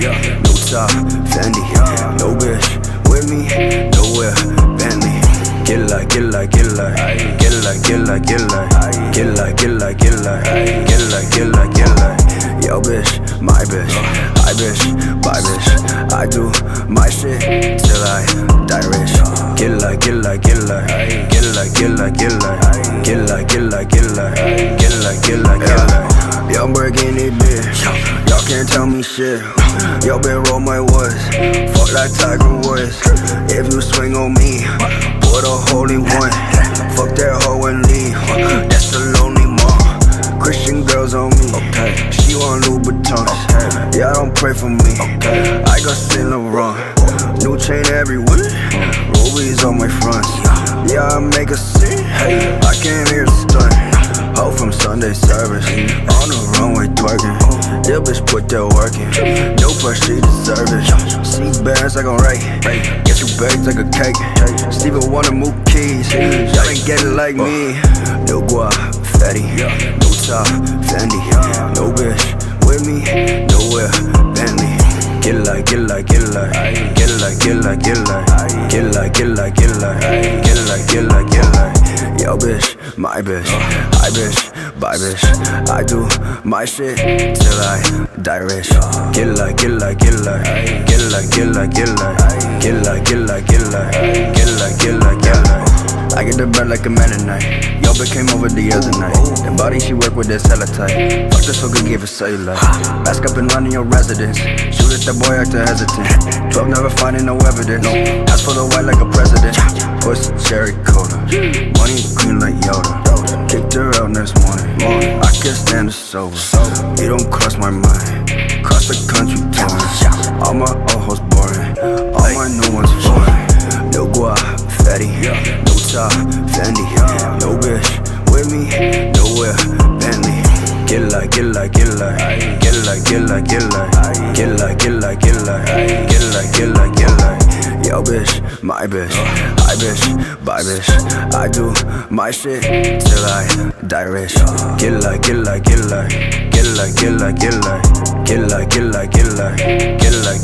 no top, Fendi, no bitch with me, nowhere, Bentley. Get like, get like, get like, get like, get like, get like, get like, get like, get like, get like, get like, get like. Yo bitch, my bitch, I bitch, bye bitch. I do my shit till I die rich. Get like, get like, get like, get like, get like, get like, get like, get like, get like, get like, get like, get like. Young Burgundy can't tell me shit. Yo been roll my woods, fuck like Tiger Woods. If you swing on me, put a holy one. Fuck that hoe and leave. That's a lonely mom. Christian girls on me. Okay. She want Louboutins. Yeah, don't pray for me. Okay. I got Saint Laurent. New chain everywhere. Rubies on my fronts. Yeah, I make a scene. Hey, I came Yeah, bitch put that work in. No pressure, she deserve it. See bands like a rake. Get you baked like a cake. Steven wanna move keys. Y'all ain't get it like me. No guap, fatty. No top, Fendi. No bitch with me. Nowhere, Bentley. Get like, get like, get like, get like, get like, get like, get like, get like, get like, get like, get like, get like. Yo, bitch, my bitch, I bitch, bye bitch. I do my shit till I die rich. Get like, get like, get like, get like, get like, get like. I get the bread like a Mennonite. Yo, bitch came over the other night. The body she work with is hella tight. Fuck this hook and give it cellulite. Mask up and run in your residence. Shoot at that boy acting hesitant. 12 never finding no evidence. Ask for the white like a president. Push cherry cola. Money green like Yoda. Kicked her out next morning. I can't stand it sober. sober. You don't cross my mind. Cross the country torn. All my old hoes boring. All my new ones foreign. No gua, fatty. No top, Fendi. No bitch with me. Nowhere, Bentley. Get like, get like, get like. Get like, get like, get like. Get like, get like, get like. Get like, get like, get like. Yo bitch, my bitch, I bitch, bye bitch I do my shit till I die rich Get like, get like, get like Get like, get like, get like Get like, get like, get like Get like,